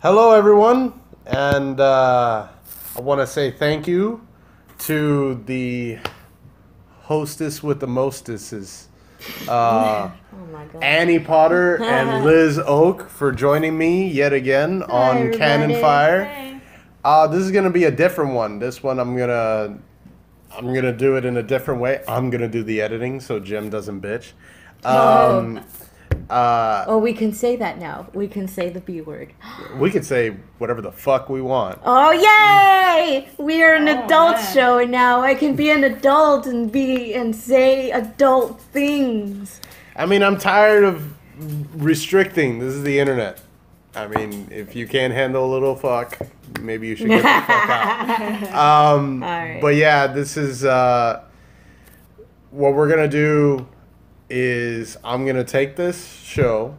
Hello, everyone, and uh, I want to say thank you to the hostess with the mostesses, uh, Oh. Annie Potter and Liz Oak, for joining me yet again on everybody. Canonfire. Uh, this is gonna be a different one. This one I'm gonna I'm gonna do it in a different way. I'm gonna do the editing so Jim doesn't bitch. Um, uh, Oh, we can say that now. We can say the B word. we can say whatever the fuck we want. Oh yay! We are an Oh, adult man. show now. I can be an adult and be and say adult things. I mean, I'm tired of restricting. This is the internet. I mean, if you can't handle a little fuck, maybe you should get the fuck out. Um, Alright. But yeah, this is uh, what we're gonna do. Is I'm gonna take this show,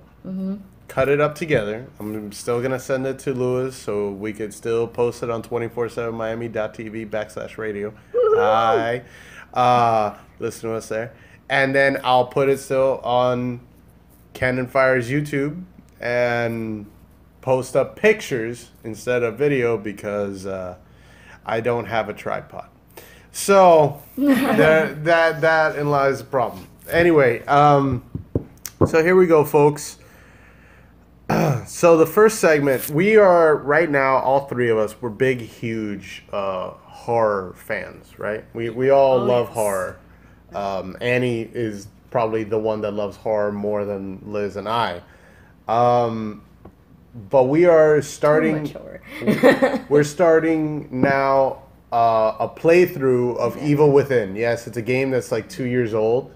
cut it up together. I'm still gonna send it to Lewis so we could still post it on 247miami.tv backslash radio. Hi, uh, listen to us there, and then I'll put it still on Canonfire's YouTube and post up pictures instead of video because uh, I don't have a tripod. So that that that in lies the problem. Anyway, um, so here we go, folks. so the first segment, we are right now, all three of us, we're big, huge uh, horror fans, right? We we all Oh, love yes. horror. Um, Annie is probably the one that loves horror more than Liz and I. Um, but we are starting. We're starting now uh, a playthrough of Evil Within. Yes, it's a game that's like two years old.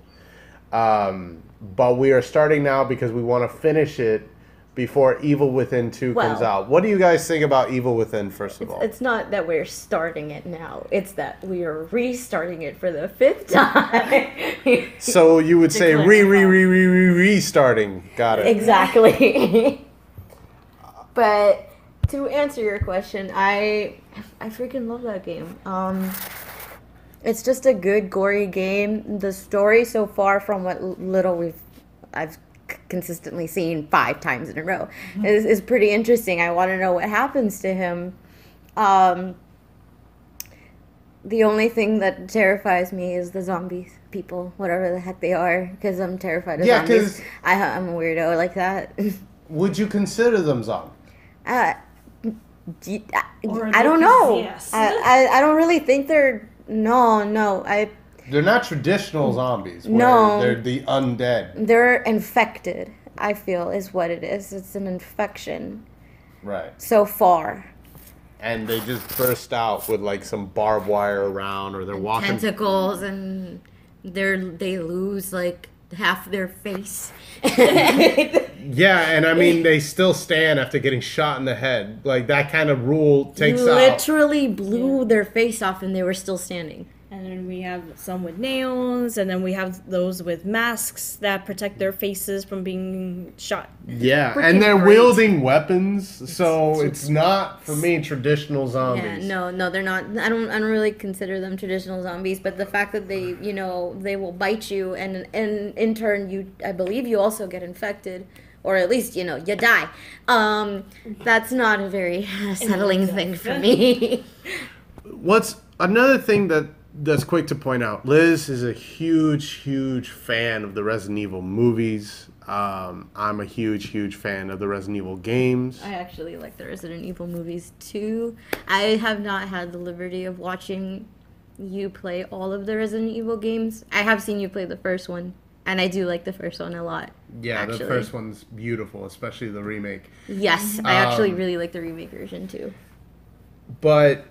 Um, but we are starting now because we want to finish it before Evil Within 2 comes out. What do you guys think about Evil Within, first of all? It's not that we're starting it now. It's that we are restarting it for the fifth time. so you would say re, re, re, re, re, restarting. Got it. exactly. but to answer your question, I I freaking love that game. Um it's just a good gory game. The story so far from what little we've I've consistently seen 5 times in a row is is pretty interesting. I want to know what happens to him. Um the only thing that terrifies me is the zombies people, whatever the heck they are, because I'm terrified of Yeah, zombies. 'cause- I, I'm a weirdo like that. Would you consider them zombies? Uh, d- I, Or I they don't know. possess. I, I, I don't really think they're. No, no. I They're not traditional zombies. No. They're the undead. they're infected. I feel is what it is. It's an infection Right. so far. And they just burst out with like some barbed wire around or they're walking. Tentacles and they're they lose like half their face. Yeah, and I mean they still stand after getting shot in the head. Like that kind of rule takes out. Literally blew their face off and they were still standing. And then we have some with nails, and then we have those with masks that protect their faces from being shot. Yeah, Freaking and they're great. wielding weapons, so it's not for me traditional zombies Yeah, zombies. no, no, they're not. I don't. I don't really consider them traditional zombies. But the fact that they, you know, they will bite you, and and in turn, you, I believe, you also get infected, or at least, you know, you die. Um, that's not a very settling thing for me. What's another thing that that's quick to point out? Liz is a huge, huge fan of the Resident Evil movies. Um, I'm a huge, huge fan of the Resident Evil games. I actually like the Resident Evil movies too. I have not had the liberty of watching you play all of the Resident Evil games. I have seen you play the first one, and I do like the first one a lot. Yeah, the first one's beautiful, especially the remake. Yes, I actually Um, really like the remake version too. But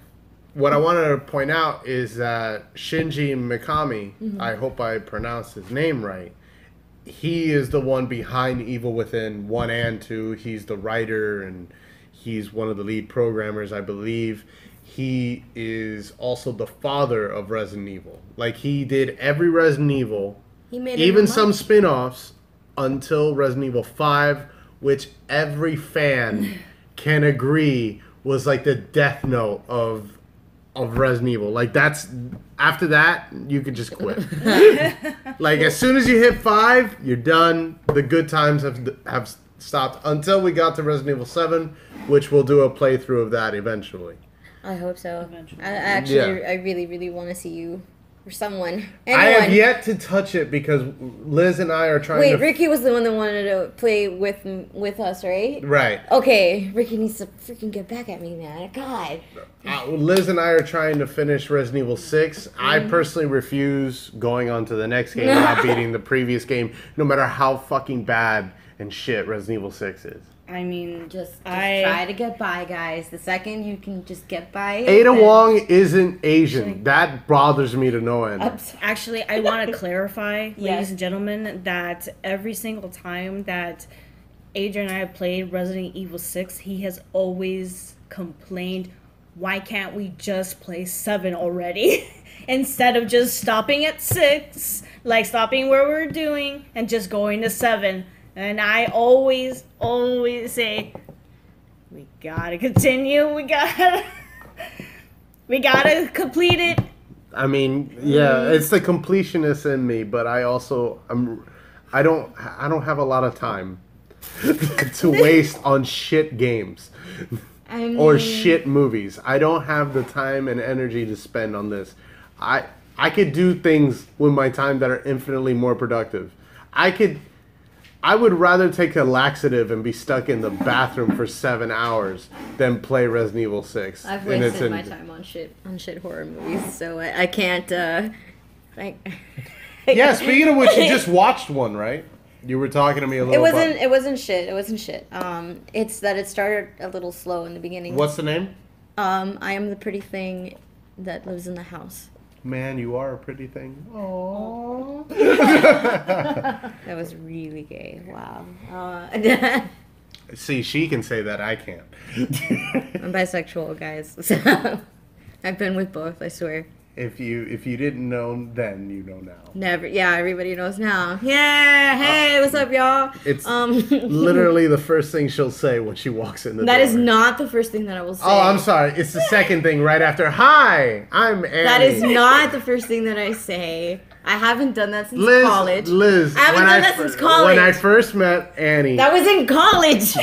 what I wanted to point out is that Shinji Mikami, mm-hmm. I hope I pronounced his name right, he is the one behind Evil Within 1 and 2. He's the writer and he's one of the lead programmers, I believe. He is also the father of Resident Evil. Like, he did every Resident Evil, He made even some March. spin offs, until Resident Evil 5, which every fan can agree was like the death note of of Resident Evil. Like that's after that you could just quit. like as soon as you hit five, you're done. The good times have have stopped until we got to Resident Evil Seven, which we'll do a playthrough of that eventually. I hope so. Eventually. I, I actually, Yeah. I really, really want to see you or someone. I have yet to touch it because Liz and I are trying to Wait, to. Ricky was the one that wanted to play with with us, right? Right. Okay, Ricky needs to freaking get back at me, man. God. Uh, Liz and I are trying to finish Resident Evil 6. I personally refuse going on to the next game without beating the previous game, no matter how fucking bad and shit Resident Evil 6 is. I mean, Just, just I- try to get by, guys. The second you can just get by. Ada Wong isn't Asian. That bothers me to no end. Actually, I want to clarify, ladies Yes. and gentlemen, that every single time that Adrian and I have played Resident Evil 6, he has always complained, why can't we just play 7 already? Instead of just stopping at 6, like stopping where we're doing and just going to 7. And I always, always say, we gotta continue, we gotta. We gotta complete it I mean, yeah, it's the completionist in me, but I also I'm I don't I don't have a lot of time to waste on shit games I mean, or shit movies. I don't have the time and energy to spend on this. I I could do things with my time that are infinitely more productive. I could I would rather take a laxative and be stuck in the bathroom for seven hours than play Resident Evil Six. I've in its wasted my time on shit on shit horror movies, so I, I can't. uh I, Yeah, speaking of which, you just watched one, right? You were talking to me a little. It wasn't. about- It wasn't shit. It wasn't shit. Um, it's that it started a little slow in the beginning. What's the name? Um, I am the pretty thing that lives in the house. Man, you are a pretty thing. Oh. That was really gay. Wow. Uh, See, she can say that. I can't. I'm bisexual, guys. So I've been with both. I swear. If you if you didn't know then, you know now. Never. Yeah, everybody knows now. Yeah. Hey, what's up, y'all? It's um Literally the first thing she'll say when she walks in the That door. is not the first thing that I will say. Oh, I'm sorry. It's the second thing right after. Hi, I'm Annie. That is not the first thing that I say. I haven't done that since Liz. college. Liz. I haven't done I that fir- since college. When I first met Annie, That was in college.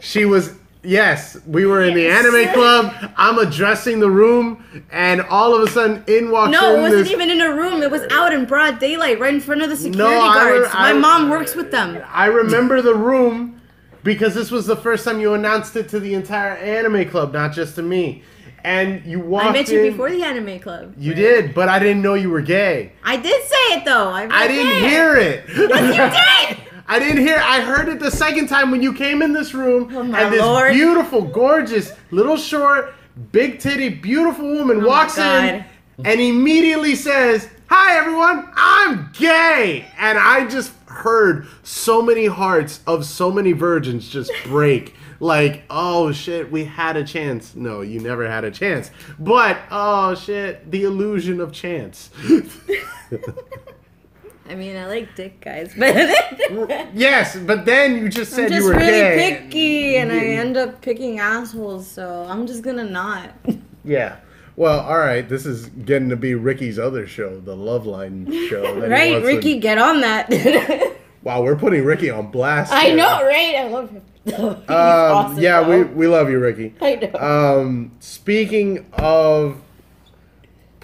She was yes, we were in the anime club. I'm addressing the room, and all of a sudden, in walks No, in it wasn't this. even in a room. It was out in broad daylight, right in front of the security I re- guards. My I- mom works with them. I remember the room because this was the first time you announced it to the entire anime club, not just to me. And you walked I met you in- before the anime club. You did, but I didn't know you were gay. I did say it though. I, I didn't hear it. Yes, you did. I didn't hear. I heard it the second time when you came in this room, Oh, and this Lord. beautiful, gorgeous, little short, big titty, beautiful woman Oh, walks in and immediately says, "Hi, everyone. I'm gay," and I just heard so many hearts of so many virgins just break. Like, oh shit, we had a chance. No, you never had a chance. But, oh shit, the illusion of chance. I mean, I like dick guys, but yes, but then you just said I'm you just were really gay. picky, and I end up picking assholes. So I'm just gonna not. Yeah. Well, all right. This is getting to be Ricky's other show, the Love Line show. right, wants to- Ricky, get on that. wow, we're putting Ricky on blast. I here. know, right? I love him. Um, awesome, yeah, we, we love you, Ricky. I know. Um, speaking of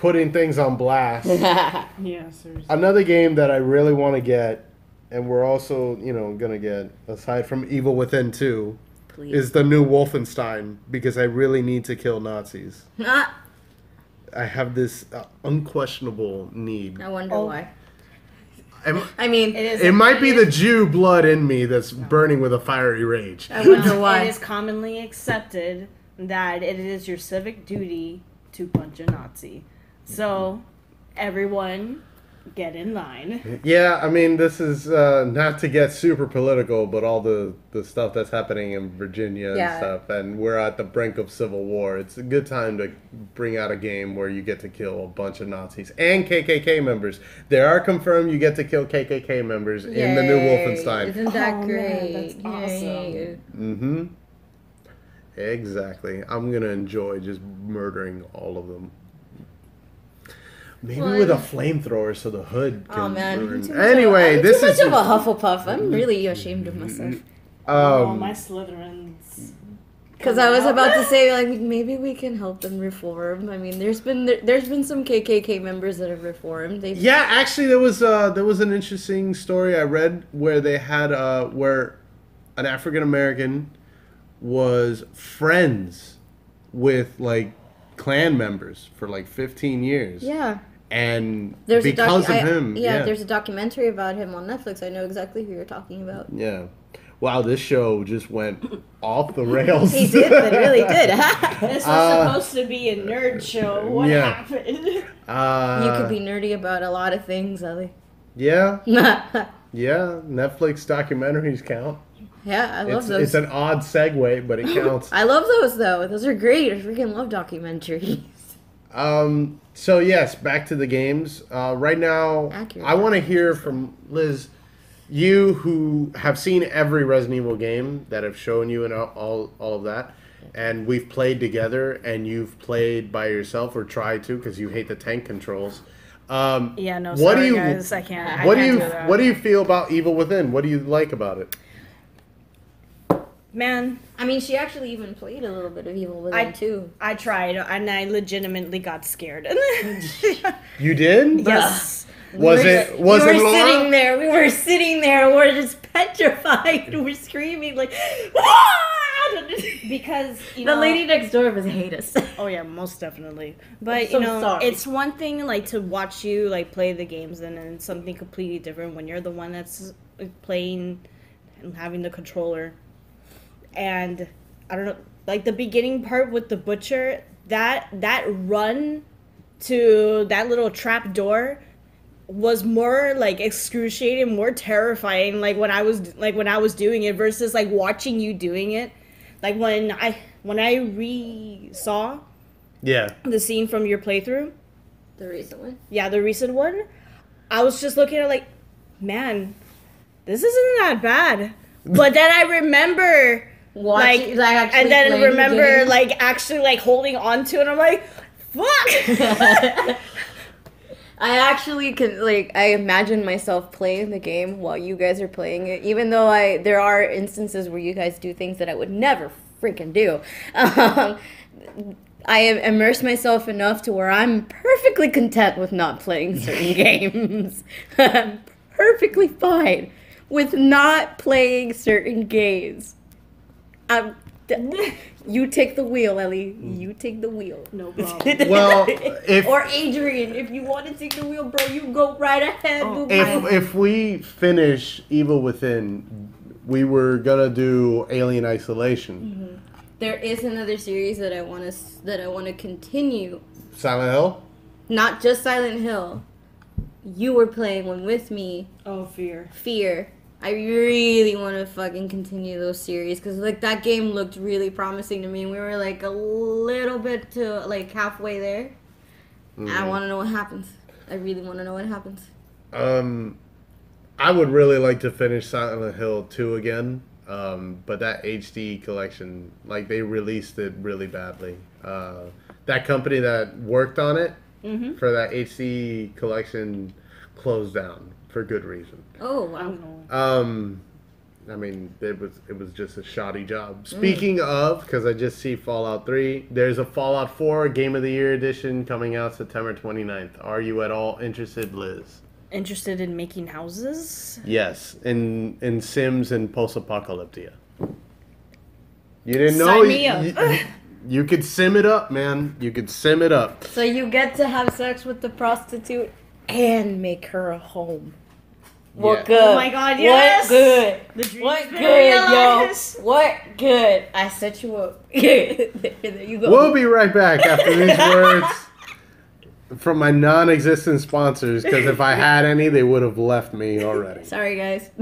putting things on blast, Yeah, seriously. another game that I really want to get, and we're also, you know, gonna get aside from Evil Within Two, Please. is the new Wolfenstein because I really need to kill Nazis. Ah, I have this uh, unquestionable need. I wonder Oh. why. Am- I mean, It is. It might be the Jew blood in me that's burning with a fiery rage. I wonder why. is commonly accepted that it is your civic duty to punch a Nazi. So, everyone, get in line. Yeah, I mean, this is uh, not to get super political, but all the, the stuff that's happening in Virginia and Yeah. stuff, and we're at the brink of civil war. It's a good time to bring out a game where you get to kill a bunch of Nazis and KKK members. There are confirmed you get to kill KKK members in the new Wolfenstein. Isn't that Oh, man, great? that's Yay. Mm-hmm. Exactly. I'm gonna enjoy just murdering all of them. Maybe Well, with a flamethrower so the hood can Oh man. burn. Too much Anyway, of, this too is much of a Hufflepuff. I'm really ashamed of myself. oh, um, my Slytherins. Because I was about to say, like, maybe we can help them reform. I mean, there's been there, there's been some KKK members that have reformed. They've Yeah, actually, there was uh, there was an interesting story I read where they had uh, where an African American was friends with like Klan members for like 15 years. yeah. And There's because a docu- of I- him, yeah, yeah, there's a documentary about him on Netflix. I know exactly who you're talking about. yeah. Wow, this show just went off the rails. He did. It really did. This was Uh, supposed to be a nerd show. What yeah. happened? uh, you could be nerdy about a lot of things, Ellie. Yeah, yeah, yeah. Netflix documentaries count. Yeah, I love It's, those. it's an odd segue, but it counts. I love those though. Those are great. I freaking love documentaries. Um. So yes, back to the games. Uh, right now, Accurate. I want to hear from Liz, you who have seen every Resident Evil game that have shown you and all all, all of that, and we've played together, and you've played by yourself or tried to because you hate the tank controls. Um, Yeah, no, What do sorry you- guys, I can't. What do can't you that. What do you feel about Evil Within? What do you like about it? Man, I mean, she actually even played a little bit of Evil Within I- too. I tried and I legitimately got scared. You did? yes. Was We were- it? Was we it were Laura? sitting there. We were sitting there. We're just petrified. We're screaming like! Because you the know, lady next door was hate us. Oh yeah, most definitely. But so you know, sorry. it's one thing like to watch you like play the games, and then something completely different when you're the one that's playing and having the controller. And I don't know, like the beginning part with the butcher, that that run to that little trap door was more like excruciating, more terrifying. Like when I was like when I was doing it versus like watching you doing it. Like when I when I re saw Yeah. the scene from your playthrough, the recent one. yeah, the recent one, I was just looking at like, man, this isn't that bad. But then I remember Watching, like, like, actually and then remember like actually like holding on to it. And I'm like, fuck. I actually can like I imagine myself playing the game while you guys are playing it. Even though I there are instances where you guys do things that I would never freaking do. Um, I have immersed myself enough to where I'm perfectly content with not playing certain games. I'm perfectly fine with not playing certain games. I'm, you take the wheel, Ellie. You take the wheel. no problem. Well, if Or Adrian, if you want to take the wheel, bro, you go right ahead. Oh, if if we finish Evil Within, we were gonna do Alien Isolation. Mm-hmm. there is another series that I want to that I want to continue. Silent Hill. Not just Silent Hill. You were playing one with me, oh fear. Fear. I really want to fucking continue those series because like that game looked really promising to me. And We were like a little bit to like halfway there. I want to know what happens. I really want to know what happens. Um, I would really like to finish Silent Hill 2 again. Um, but that HD collection, like they released it really badly. Uh, that company that worked on it for that HD collection closed down for good reason. Oh I wow. don't know. Um, I mean, it was it was just a shoddy job. Speaking of, because I just see Fallout Three, there's a Fallout Four Game of the Year edition coming out September 29th. Are you at all interested, Liz? Interested in making houses? Yes, in in Sims and post-apocalyptia. You didn't know Sign me you, up. you, you could sim it up, man. You could sim it up. So you get to have sex with the prostitute and make her a home. What Yeah. good? Oh my God, yes! What good? The dream's What been good, yo? What good? I set you up. there you go. We'll be right back after these words from my non-existent sponsors. Because if I had any, they would have left me already. Sorry, guys.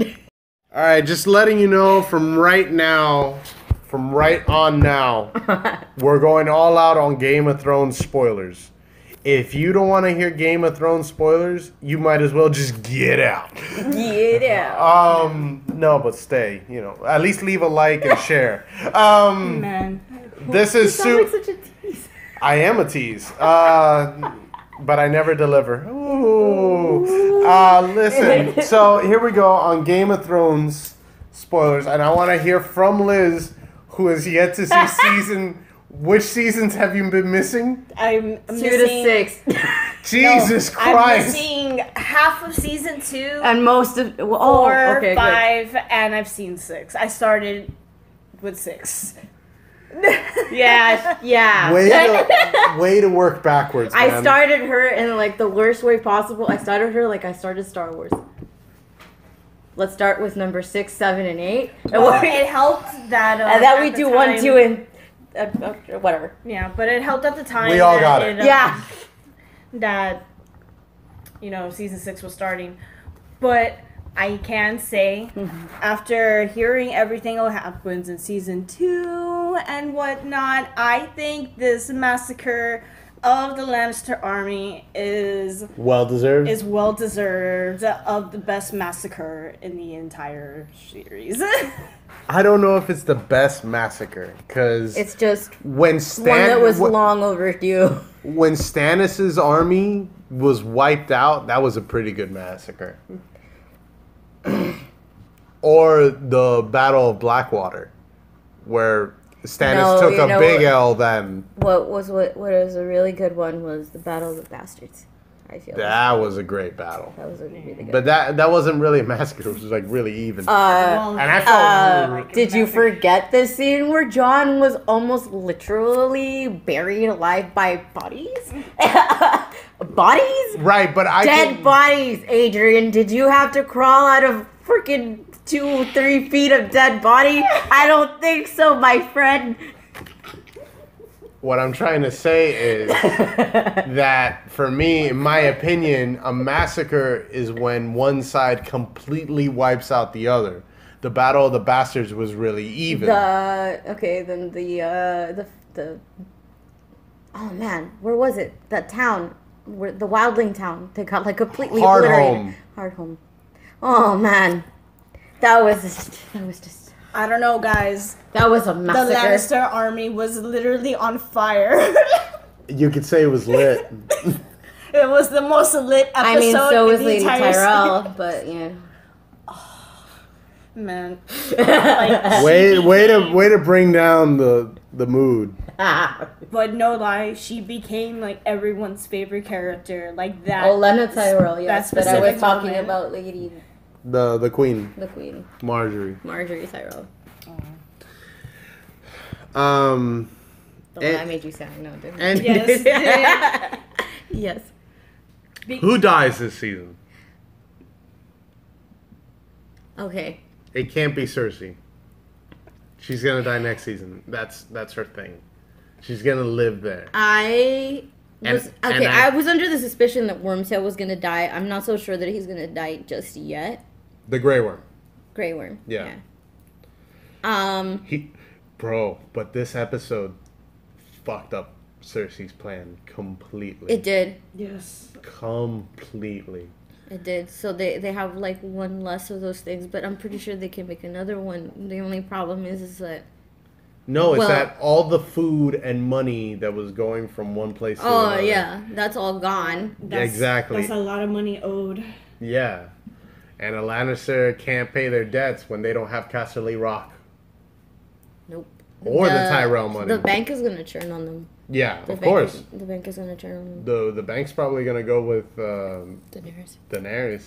All right, just letting you know from right now, from right on now, we're going all out on Game of Thrones spoilers. If you don't want to hear Game of Thrones spoilers, you might as well just get out. yeah. Um, no, but stay. You know, at least leave a like and share. Um, Man. this is sound like such a tease. I am a tease. Uh, but I never deliver. Ooh. Uh, listen. So here we go on Game of Thrones spoilers, and I want to hear from Liz who has yet to see season. Which seasons have you been missing? I'm Two missing, to six. Jesus Christ. I'm Christ! missing half of season two, and most of well, oh, four, okay, good. five, and I've seen six. I started with six. Yeah, yeah. way to way to work backwards. I started her in like the worst way possible. I started her like I started Star Wars. Let's start with number six, seven, and eight, Well, it helped that. Uh, and then we the do one, two, and uh, uh, whatever. Yeah, but it helped at the time. We all that got it. uh, Yeah. that you know season six was starting but i can say Mm-hmm. after hearing everything that happens in season two and whatnot i think this massacre of the lannister army is well deserved. is well deserved of the best massacre in the entire series I don't know if it's the best massacre because It's just when Stan one that was wh- long overdue. when Stannis's army was wiped out, that was a pretty good massacre. or the Battle of Blackwater, where Stannis No, took a know big L. Then What was what? What was a really good one was the Battle of the Bastards. I feel that was a great battle. that was a really good. But that that wasn't really a massacre. It was like really even. uh, and I felt uh, did you forget the scene where Jon was almost literally buried alive by bodies? bodies? right, but I Dead bodies, Adrian. Did you have to crawl out of freaking two, three feet of dead body? I don't think so, my friend. What I'm trying to say is that for me, in my opinion, a massacre is when one side completely wipes out the other. The Battle of the Bastards was really even. The okay, then the uh the the oh man, where was it? That town, where the Wildling town. They got like completely Hardhome. obliterated. Hardhome. Oh man, that was just, that was just i don't know guys that was a massacre. the lannister army was literally on fire you could say it was lit. It was the most lit episode. I mean, so was Lady entire Tyrell, but yeah. se- Man, like, way, way to way to bring down the the mood. but no lie, she became like everyone's favorite character. Like that. Oh, Lena Tyrell, yes. that But I was talking moment. about Lady The the Queen the Queen, Margaery. Margaery Tyrell. Um, The one I made you sad. No, didn't and Yes. yes. who dies this season? Okay. It can't be Cersei. She's gonna die next season. That's that's her thing. She's gonna live there. I was and okay. I- I, was under the suspicion that Wormtail was gonna die. I'm not so sure that he's gonna die just yet. The Grey Worm. Grey Worm. Yeah. Um. He, bro, but this episode fucked up Cersei's plan completely. It did. yes. completely. It did. So they they have like one less of those things, but I'm pretty sure they can make another one. The only problem is is that No, it's Well- that all the food and money that was going from one place to oh another. yeah, that's all gone. That's, Exactly. That's a lot of money owed. Yeah. And a Lannister can't pay their debts when they don't have Casterly Rock. Nope. Or the Tyrell money. The bank is gonna turn on them. Yeah, The of bank course. The bank is gonna turn on them. The the bank's probably gonna go with um, Daenerys. Daenerys.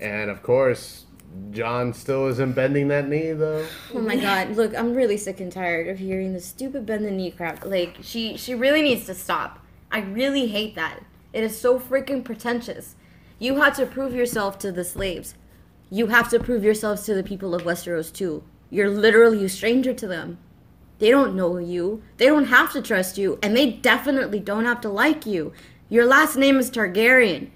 And of course, Jon still isn't bending that knee though. Oh my god! Look, I'm really sick and tired of hearing the stupid bend the knee crap. Like she, she really needs to stop. I really hate that. It is so freaking pretentious. You have to prove yourself to the slaves. You have to prove yourselves to the people of Westeros too. You're literally a stranger to them. They don't know you. They don't have to trust you, and they definitely don't have to like you. Your last name is Targaryen.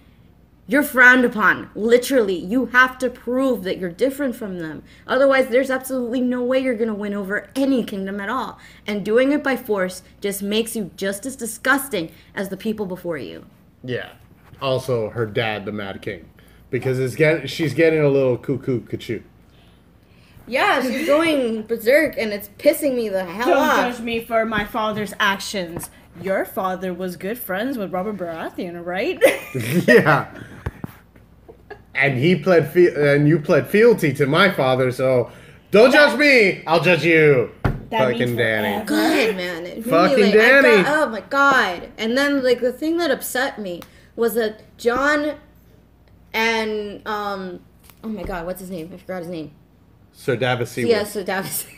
You're frowned upon. Literally, you have to prove that you're different from them. Otherwise, there's absolutely no way you're going to win over any kingdom at all. And doing it by force just makes you just as disgusting as the people before you. Yeah. Also, her dad, the Mad King, because it's get she's getting a little cuckoo cuckoo. Yeah, she's going berserk and it's pissing me the hell Don't off. judge me for my father's actions. Your father was good friends with Robert Baratheon, right? yeah. And he pled fe- and you pled fealty to my father, so don't judge me. I'll judge you. That Fucking Dany. good, man. It Fucking really, like, I Dany. got- oh my god! And then like the thing that upset me was that Jon and um, oh my god, what's his name? I forgot his name. Sir Davisi. Yeah, Sir Davis.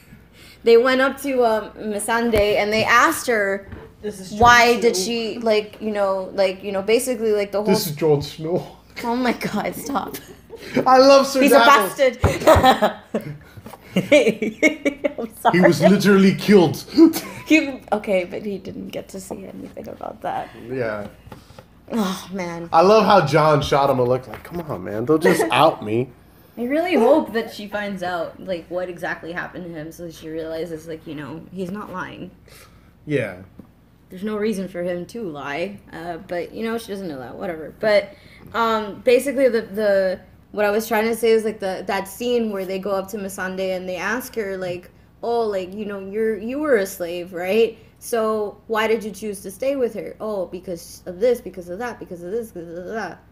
They went up to um, Missandei and they asked her This is why true, did she like you know like you know basically like the whole. This is Jon Snow. oh my god! Stop. I love Sir He's a Davos. bastard. I'm sorry. He was literally killed. He- okay, but he didn't get to see anything about that. yeah. Oh man. I love how Jon shot him a look like, come on, man, don't just out me. I really hope that she finds out like what exactly happened to him, so she realizes like you know he's not lying. Yeah. There's no reason for him to lie, uh, but you know she doesn't know that. Whatever. But um, basically, the the what I was trying to say is like the that scene where they go up to Missandei and they ask her like, oh, like you know you're you were a slave, right? So why did you choose to stay with her? Oh, because of this, because of that, because of this, because of that.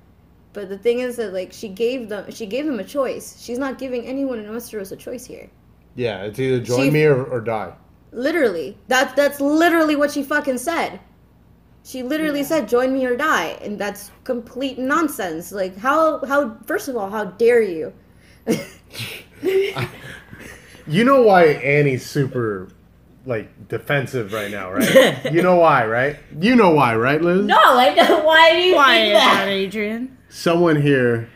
But the thing is that like she gave them she gave them a choice. She's not giving anyone in Westeros a choice here. Yeah, it's either join She- me or, or die. Literally. That that's literally what she fucking said. She literally said join me or die and that's complete nonsense. Like how how first of all, how dare you? You know why Annie's super like defensive right now, right? you know why, right? You know why, right, Liz? no, I don't why do you Why think is that, that? Adrian? Someone here,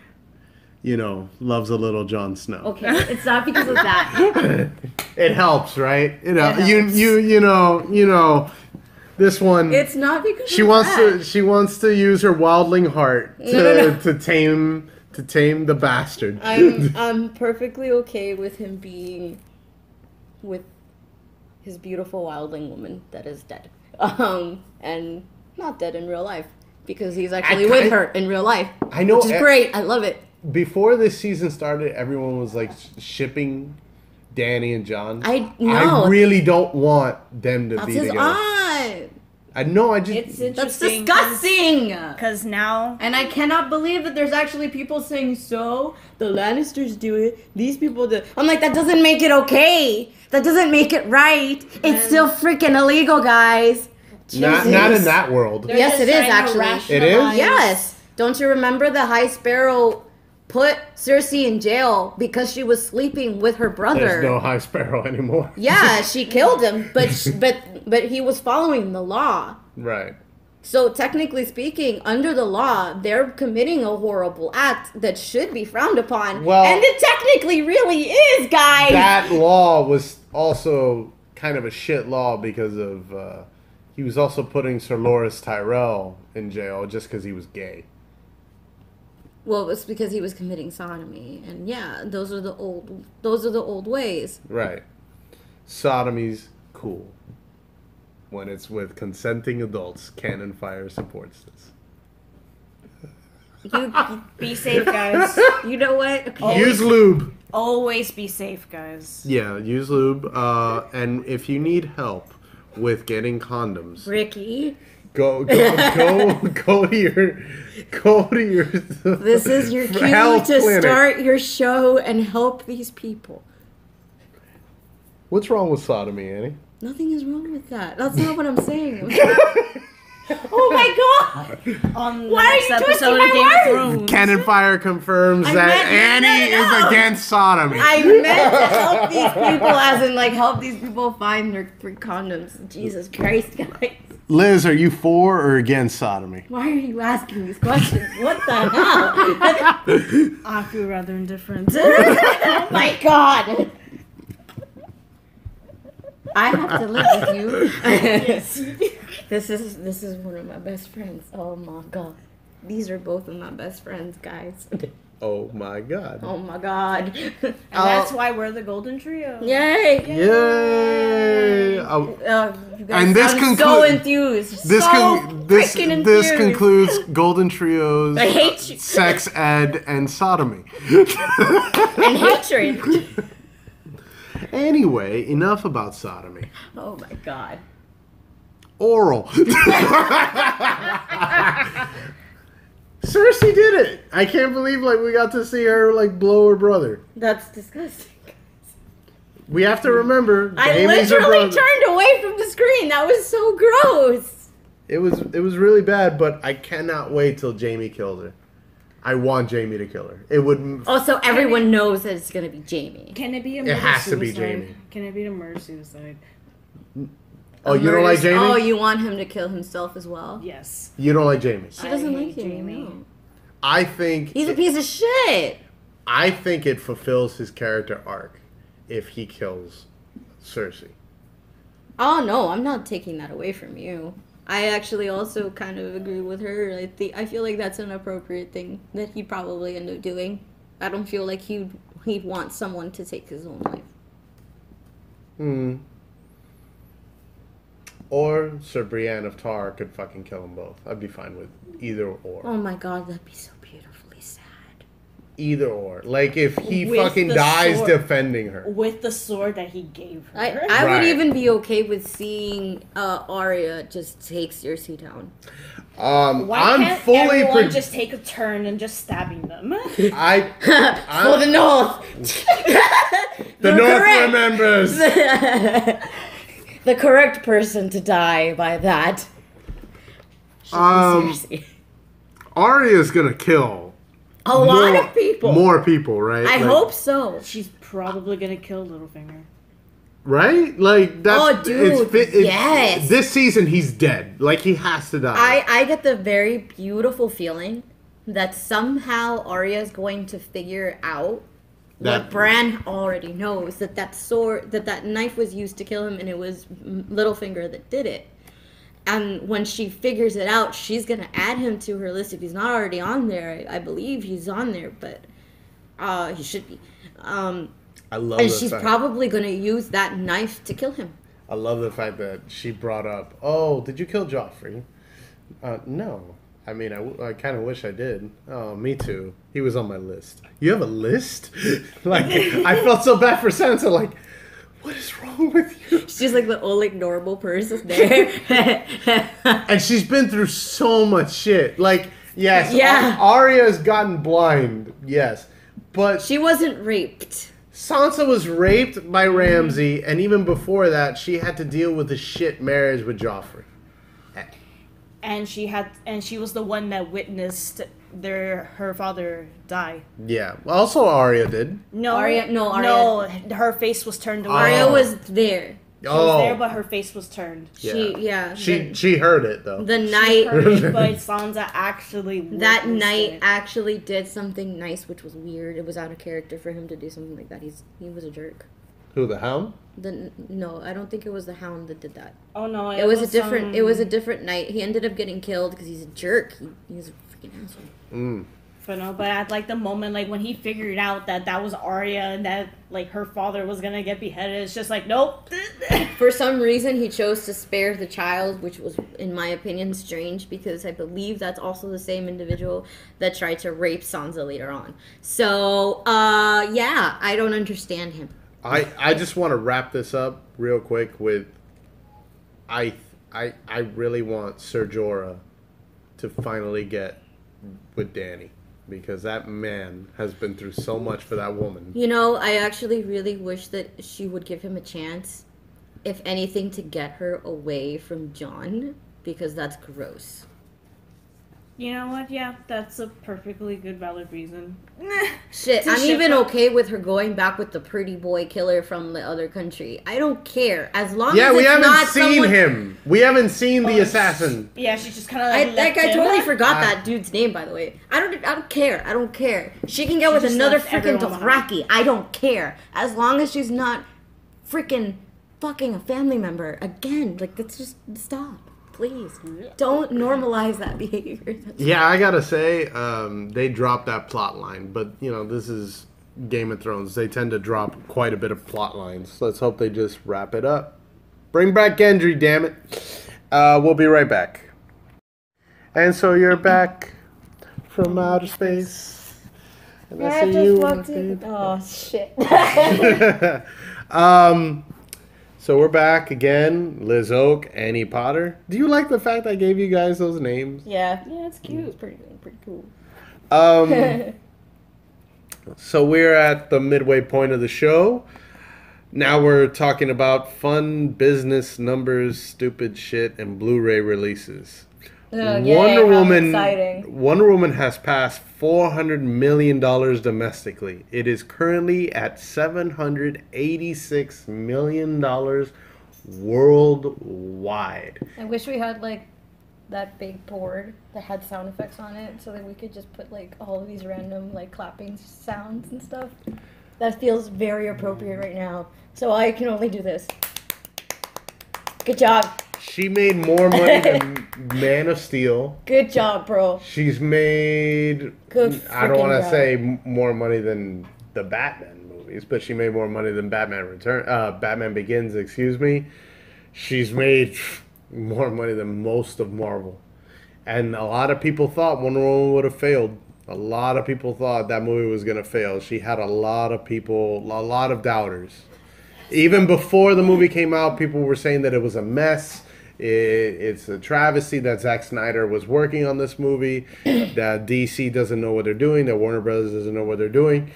you know, loves a little Jon Snow. Okay, it's not because of that. It helps, right? You know, It you you you know, you know, this one It's not because she of wants that. to she wants to use her wildling heart to, No, no, no. to tame to tame the bastard. I'm I'm perfectly okay with him being with his beautiful wildling woman that is dead. Um and not dead in real life because he's actually I- with I- her in real life. I know Which is e- great. I love it. Before this season started, everyone was like shipping Dany and Jon. I know. I really don't want them to That's be together. I know. I just It's That's interesting. disgusting. Because now And I cannot believe that there's actually people saying so. The Lannisters do it. These people do. I'm like, that doesn't make it okay. That doesn't make it right. It's still freaking illegal, guys. not not in that world. They're Yes, just it is, trying to actually. It is? rationalize- Yes. Don't you remember the High Sparrow put Cersei in jail because she was sleeping with her brother? There's no High Sparrow anymore. Yeah, she killed him, but sh- but but he was following the law. Right. So technically speaking, under the law, they're committing a horrible act that should be frowned upon. Well- and it technically really is, guys. That law was also kind of a shit law because of uh, he was also putting Sir Loras Tyrell in jail just because he was gay. Well, it was because he was committing sodomy, and yeah, those are the old those are the old ways. Right. Sodomy's cool. When it's with consenting adults, Canonfire supports this. You be safe, guys. you know what? Okay. Use lube. Always be safe, guys. Yeah, use lube. Uh, and if you need help with getting condoms, Ricky, go go go go to your go to your. this is your cue to clinic. start your show and help these people. What's wrong with sodomy, Annie? Nothing is wrong with that. That's not what I'm saying. oh my god! On Why are the next you twisting episode my of Game of words? Thrones. Canonfire confirms I that Annie no, no, is against sodomy. I meant to help these people, as in like help these people find their free condoms. Jesus Christ, guys! Liz, are you for or against sodomy? Why are you asking these questions? What the hell? I feel rather indifferent. oh my god! I have to live with you. this is this is one of my best friends. Oh my god. These are both of my best friends, guys. Oh my god. Oh my god. And that's why we're the Golden Trio. Yay! Yay! Oh, Uh, And this concludes. So enthused. this so con- this freaking this concludes Golden Trio's I hate you. sex ed and sodomy. and hatred. anyway, enough about sodomy. Oh my god. Oral. Cersei did it. I can't believe like we got to see her like blow her brother. That's disgusting. We have to remember. I Jaime's literally turned away from the screen. That was so gross. It was it was really bad, but I cannot wait till Jaime kills her. I want Jaime to kill her. It would. Also, everyone knows that it's gonna be Jaime. Can it be a It murder has to be suicide? Jaime. Can it be a murder suicide? Oh, you don't like Jaime? Oh, you want him to kill himself as well? Yes. You don't like Jaime. She doesn't hate like Jaime. Jaime. I think He's a piece of shit. I think it fulfills his character arc if he kills Cersei. Oh no, I'm not taking that away from you. I actually also kind of agree with her. I think I feel like that's an appropriate thing that he'd probably end up doing. I don't feel like he'd he'd want someone to take his own life. Hmm. Or Sir Brienne of Tarth could fucking kill them both. I'd be fine with either or. Oh my god, that'd be so beautifully sad. Either or. Like if he With fucking the dies sword. defending her. With the sword that he gave her. I, I Right. would even be okay with seeing uh, Arya just take Cersei down. Um, Why I'm can't fully everyone pro- just take a turn and just stabbing them? I For the North. the You're North correct. remembers. The correct person to die by that. Um, Cersei. Arya's gonna kill A lot of people. More people, right? I Like- hope so. She's probably gonna kill Littlefinger. Right? Like that's Oh, dude, fi- it's- yes. This season he's dead. Like he has to die. I, I get the very beautiful feeling that somehow Arya is going to figure out That- Bran already knows that that sword that that knife was used to kill him and it was Littlefinger that did it. And when she figures it out, she's gonna add him to her list. If he's not already on there, I, I believe he's on there, but uh, he should be. Um, I love and she's fact. probably gonna use that knife to kill him. I love the fact that she brought up, "Oh, did you kill Joffrey?" Uh, no. I mean, I, I kind of wish I did. Oh, me too. He was on my list. You have a list? like, I felt so bad for Sansa. Like, what is wrong with you? She's like the only normal person there. And she's been through so much shit. Like, yes, Yeah. Ar- Arya's gotten blind, yes, but she wasn't raped. Sansa was raped by Ramsay, and even before that, she had to deal with the shit marriage with Joffrey. And she had and she was the one that witnessed their her father die. Yeah. Also, Arya did. No, Arya- no, no, her face was turned away. Arya Oh. was there. She was there, Oh, but her face was turned. Yeah. She yeah. She the, she heard it though. the She night heard it, but Sansa actually that night it. actually did something nice, which was weird. It was out of character for him to do something like that. He's he was a jerk. Who the Hound? The no, I don't think it was the Hound that did that. Oh no, It, was, a different. um, It was a different night. He ended up getting killed because he's a jerk. He, he's a freaking asshole. Mm. But no, but at like the moment, like when he figured out that that was Arya and that like her father was gonna get beheaded, it's just like nope. For some reason, he chose to spare the child, which was, in my opinion, strange because I believe that's also the same individual that tried to rape Sansa later on. So, uh, yeah, I don't understand him. I I just want to wrap this up real quick with. I I I really want Ser Jorah to finally get with Dany because that man has been through so much for that woman. You know, I actually really wish that she would give him a chance, if anything, to get her away from Jon because that's gross. You know what? Yeah, that's a perfectly good valid reason. Shit, I'm ship even her- okay with her going back with the pretty boy killer from the other country. I don't care as long as Yeah, as we it's haven't not seen someone- him. We haven't seen the Oh, assassin. Yeah, she just kind of I like, like. I totally forgot I- that ah. dude's name, by the way. I don't. I don't care. I don't care. She can get She with another left freaking everyone. Dothraki. I don't care as long as she's not freaking fucking a family member again. Like, let's just stop, please. Don't normalize that behavior. That's- Yeah, I gotta say, um, they dropped that plot line, but you know, this is Game of Thrones. They tend to drop quite a bit of plot lines. Let's hope they just wrap it up. Bring back Gendry, damn it. Uh, we'll be right back. And so you're back from outer space. And I see you walked in. Oh shit. um, so we're back again. Liz Oak, Annie Potter. Do you like the fact I gave you guys those names? yeah. Yeah, it's cute. It's cute. pretty. Pretty cool. Um, so we're at the midway point of the show. now we're talking about fun business numbers, stupid shit, and Blu-ray releases. Uh, oh, yay, Wonder Woman. Exciting. Wonder Woman has passed four hundred million dollars domestically. It is currently at seven hundred eighty-six million dollars worldwide. I wish we had like that big board that had sound effects on it so that we could just put like all of these random like clapping sounds and stuff. That feels very appropriate right now. So I can only do this. Good job. She made more money than Man of Steel. Good job, bro. She's made. Good I don't want to say more money than the Batman movies, but she made more money than Batman Return. Uh, Batman Begins, excuse me. She's made more money than most of Marvel, and a lot of people thought Wonder Woman would have failed. A lot of people thought that movie was gonna fail. She had a lot of people, a lot of doubters. Even before the movie came out, people were saying that it was a mess. It, it's a travesty that Zack Snyder was working on this movie. that DC doesn't know what they're doing. That Warner Brothers doesn't know what they're doing.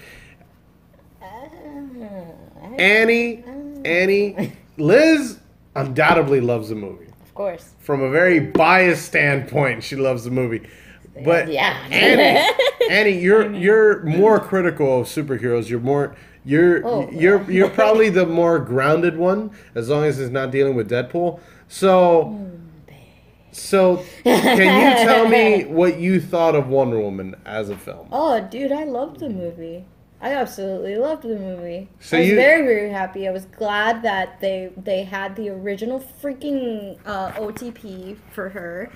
Annie, Annie, Liz undoubtedly loves the movie. Of course. From a very biased standpoint, she loves the movie. But Yeah. Annie, Annie, you're you're more critical of superheroes. You're more you're Oh, you're yeah. you're probably the more grounded one, as long as it's not dealing with Deadpool. So, so can you tell me what you thought of Wonder Woman as a film? Oh, dude, I loved the movie. I absolutely loved the movie. So I was you- very, very happy. I was glad that they they had the original freaking uh, OTP for her.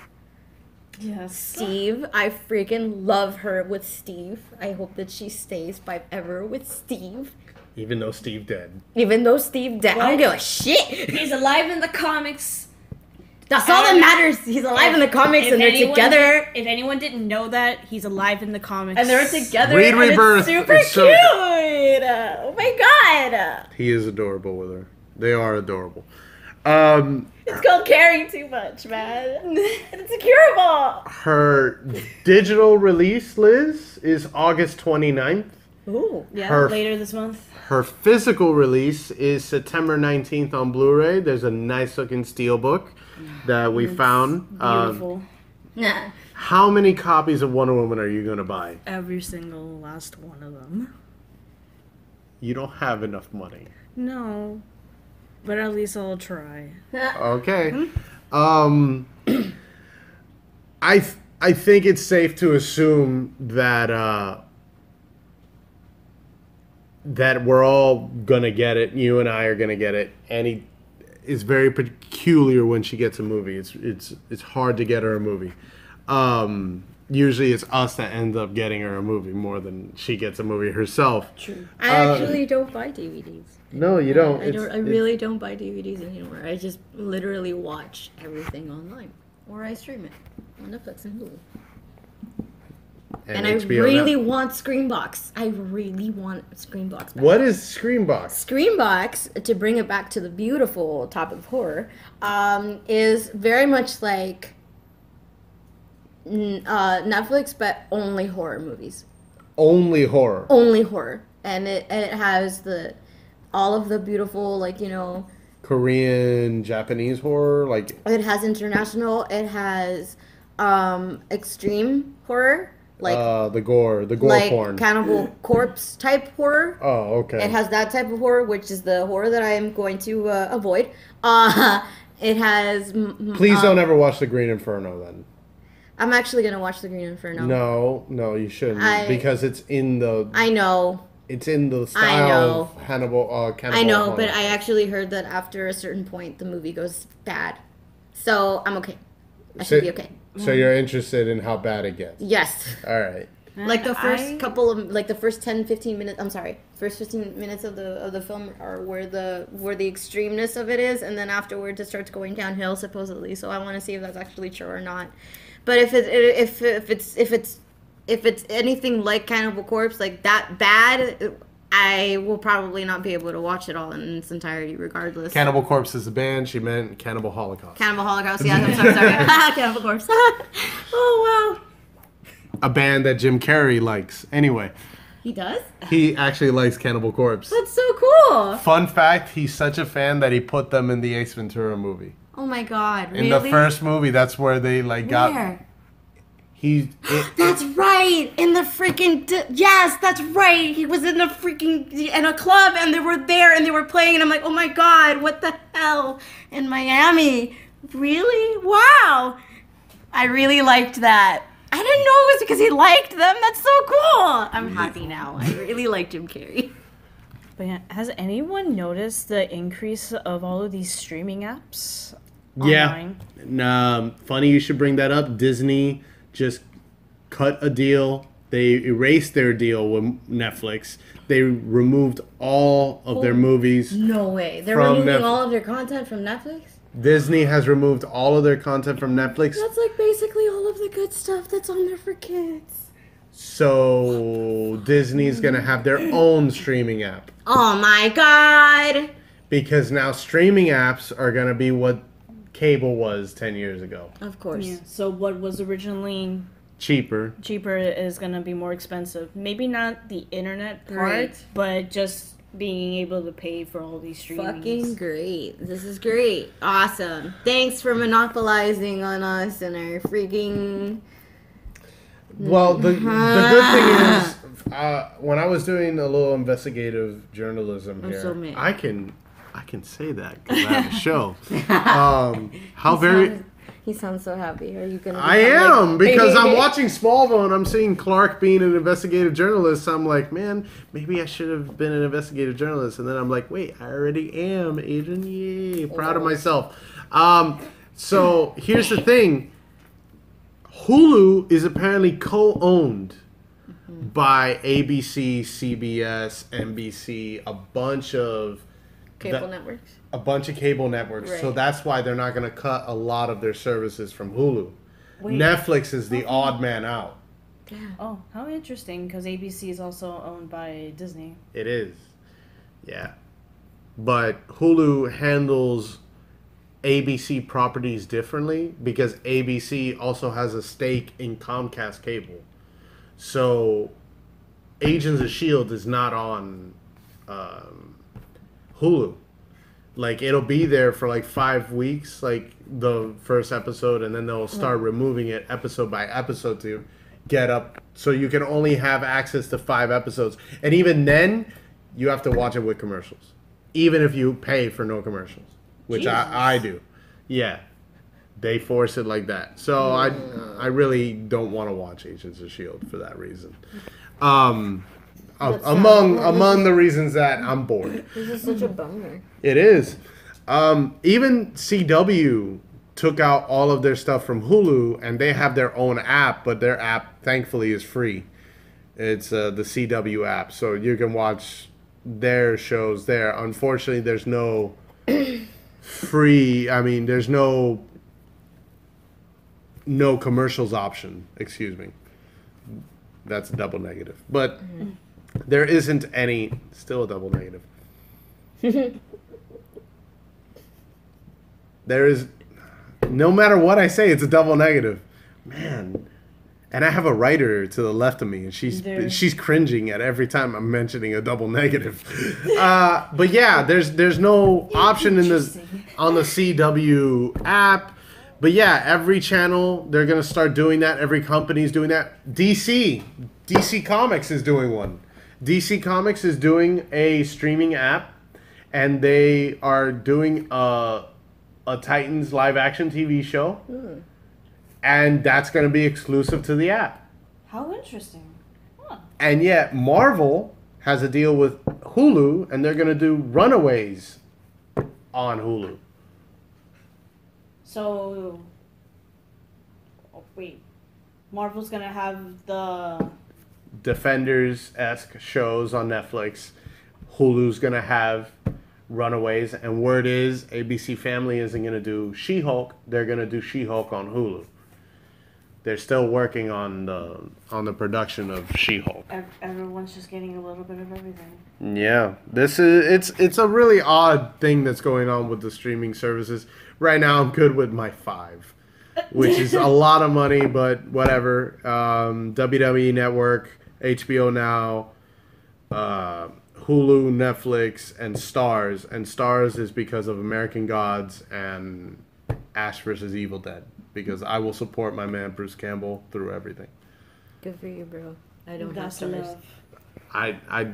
Yes. Steve, I freaking love her with Steve. I hope that she stays forever with Steve. Even though Steve dead, Even though Steve dead, I don't give a shit. He's alive in the comics. That's all that matters. He's alive in the comics, If and they're anyone- together, If anyone didn't know that, he's alive in the comics. and they're together. Read and Rebirth. It's super It's so- cute. Oh my god. he is adorable with her. They are adorable. Um, It's called caring too much, man. it's incurable. her digital release, Liz, is August 29th. Ooh. Yeah, Her- later this month. Her physical release is September 19th on Blu-ray. There's a nice looking steelbook that we found. Um, Beautiful. Nah. how many copies of Wonder Woman are you going to buy? Every single last one of them. You don't have enough money. No. But at least I'll try. Okay. Um I th- I think it's safe to assume that uh that we're all gonna get it. You and I are gonna get it. Annie is very peculiar when she gets a movie. It's it's it's hard to get her a movie. Um usually it's us that ends up getting her a movie more than she gets a movie herself. True. I Uh, actually don't buy DVDs. No, you don't. I It's- don't. I really don't buy DVDs anymore. I just literally watch everything online, or I stream it on Netflix and Hulu. And, I HBO really now. want Screambox. I really want Screambox. Back. What is Screambox? Screambox, to bring it back to the beautiful topic of horror, um, is very much like uh, Netflix, but only horror movies. Only horror. Only horror, and it and it has the all of the beautiful like you know Korean, Japanese horror, like it has international. It has um, extreme horror, like uh, the gore, the gore like porn. Cannibal Corpse type horror. oh, okay. It has that type of horror, which is the horror that I am going to uh, avoid. Uh, it has. Please um, don't ever watch The Green Inferno then. I'm actually gonna watch The Green Inferno. No, no, you shouldn't I- because it's in the I know, it's in the style of Hannibal. Uh, Cannibal I know, but I actually heard that after a certain point, the movie goes bad. So I'm okay. I should So- be okay. So mm. you're interested in how bad it gets. Yes. All right. Uh, like the first I- couple of like the first 10 15 minutes I'm sorry. First 15 minutes of the of the film are where the where the extremeness of it is and then afterwards it starts going downhill supposedly. So I want to see if that's actually true or not. But if it if if it's if it's if it's anything like Cannibal Corpse like that bad I will probably not be able to watch it all in its entirety regardless. Cannibal Corpse is the band. She meant Cannibal Holocaust. Cannibal Holocaust. Yeah, I'm sorry. sorry. Cannibal Corpse. oh wow. a band that Jim Carrey likes. Anyway, He does? He actually likes Cannibal Corpse. That's so cool. Fun fact: He's such a fan that he put them in the Ace Ventura movie. Oh my god. Really? In the first movie, that's where they like got. Where? He. It, That's right. In the freaking d- yes, that's right. He was in a freaking in a club, and they were there, and they were playing, and I'm like, oh my god, what the hell? In Miami, really? Wow. I really liked that. I didn't know it was because he liked them. That's so cool. I'm happy now. I really like Jim Carrey. But yeah, has anyone noticed the increase of all of these streaming apps? Yeah. online? Um, funny you should bring that up. Disney just cut a deal. They erased their deal with Netflix. They removed all of their movies. No way. They're From removing Netf- all of their content from Netflix. Disney has removed all of their content from Netflix. That's like basically all of the good stuff that's on there for kids. So Disney's gonna have their own streaming app Oh my god. because now streaming apps are gonna be what cable was ten years ago. Of course. Yeah. So what was originally Cheaper. cheaper is gonna be more expensive. Maybe not the internet part, Right. but just being able to pay for all these streamings. Fucking great. This is great. Awesome. Thanks for monopolizing on us and our freaking. Well, the, the good thing is, uh, when I was doing a little investigative journalism here, so. I can, I can say that because I have a show. Um, how very He sounds so happy. Are you gonna? I am like- because I'm watching Smallville and I'm seeing Clark being an investigative journalist. I'm like, man, maybe I should have been an investigative journalist. And then I'm like, wait, I already am, Adrian. Yay! Proud of myself. Um, so here's the thing. Hulu is apparently co-owned by ABC, CBS, NBC, a bunch of cable that- networks. a bunch of cable networks. So that's why they're not going to cut a lot of their services from Hulu. Wait. Netflix is the odd man out. Damn. Oh, how interesting! Because ABC is also owned by Disney. It is. Yeah. But Hulu handles ABC properties differently because ABC also has a stake in Comcast cable. So Agents of S.H.I.E.L.D. Is not on um, Hulu. Like it'll be there for like five weeks, like the first episode, and then they'll start removing it episode by episode to get up. So you can only have access to five episodes, and even then, you have to watch it with commercials, even if you pay for no commercials, which I, I do. Yeah, they force it like that. So I I really don't want to watch Agents of Shield for that reason. Um, a- That's sad. among among the reasons that I'm bored. This is such a bummer. It is. Um, even CW took out all of their stuff from Hulu, and they have their own app, but their app, thankfully, is free. It's uh, the CW app, so you can watch their shows there. Unfortunately, there's no free. I mean, there's no no commercials option. Excuse me. That's a double negative, but there isn't any. Still a double negative. there is no matter what I say, it's a double negative. Man. And I have a writer to the left of me, and she's There- she's cringing at every time I'm mentioning a double negative. Uh, but yeah, there's there's no option in the on the CW app. But yeah, every channel they're gonna start doing that. Every company's doing that. DC, DC Comics is doing one. DC Comics is doing a streaming app, and they are doing a a Titans live action TV show, hmm. and that's gonna be exclusive to the app. How interesting! Huh. And yet Marvel has a deal with Hulu, and they're gonna do Runaways on Hulu. So, oh, wait, Marvel's gonna have the Defenders esque shows on Netflix. Hulu's gonna have Runaways, and word is ABC Family isn't gonna do She Hulk. They're gonna do She Hulk on Hulu. They're still working on the on the production of She Hulk. everyone's just getting a little bit of everything. Yeah, this is it's it's a really odd thing that's going on with the streaming services. Right now, I'm good with my five, which is a lot of money, but whatever. Um, WWE Network, HBO Now, uh, Hulu, Netflix, and Starz. And Starz is because of American Gods and Ash versus Evil Dead. Because I will support my man Bruce Campbell through everything. Good for you, bro. I don't have That's stars. love. I, I,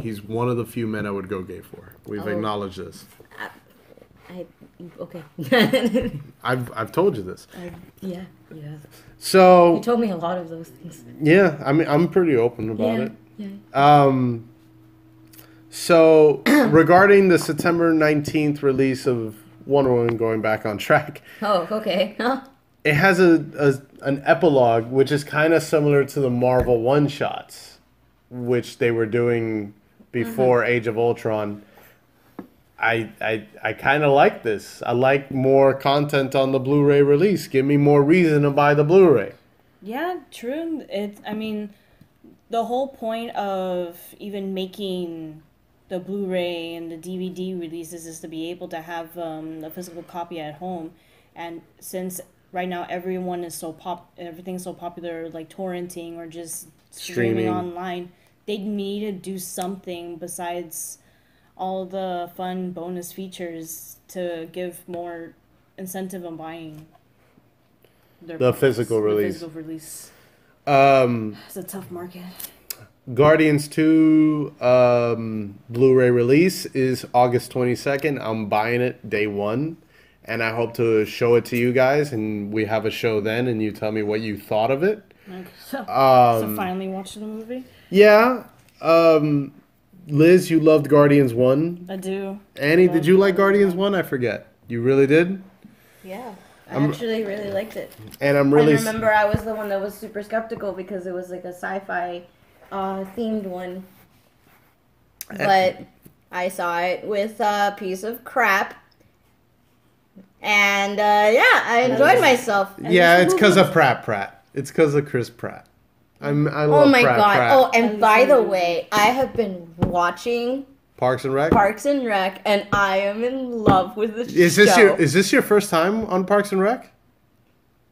he's one of the few men I would go gay for. We've Oh. acknowledged this. I okay. I've, I've told you this. I, yeah, yeah. So You told me a lot of those things. yeah, I mean, I'm pretty open about yeah, it. yeah. Um, so regarding the September 19th release of Wonder Woman, going back on track, Oh, okay. Huh? it has a, a an epilogue which is kind of similar to the Marvel one shots, which they were doing before Age of Ultron. I I, I kind of like this. I like more content on the Blu-ray release. Give me more reason to buy the Blu-ray. Yeah, true. It. I mean, the whole point of even making the Blu-ray and the DVD releases is to be able to have um, a physical copy at home, and since right now everyone is so pop, everything's so popular, like torrenting or just streaming, Streaming. online, they need to do something besides all the fun bonus features to give more incentive on buying. Their The products, physical the release. physical release. Um, It's a tough market. Guardians 2 um, Blu ray release is August 22nd. I'm buying it day one. And I hope to show it to you guys. And we have a show then. And you tell me what you thought of it. Like, so, Um, so finally watched the movie. Yeah. Um, Liz, you loved Guardians 1. I do. Annie, did you like Guardians 1? I forget. You really did? Yeah. I I'm- actually really liked it. And I'm really. I remember I was the one that was super skeptical because it was like a sci-fi uh, themed one. But I saw it with a piece of crap. And uh, yeah, I enjoyed myself. yeah, it's because of Pratt Pratt. It's because of Chris Pratt. I'm, I oh love Oh my Pratt god. Pratt. Oh, and And by the way, I have been watching Parks and Rec? Parks and Rec and I am in love with the Is this your is this your first time on Parks and Rec?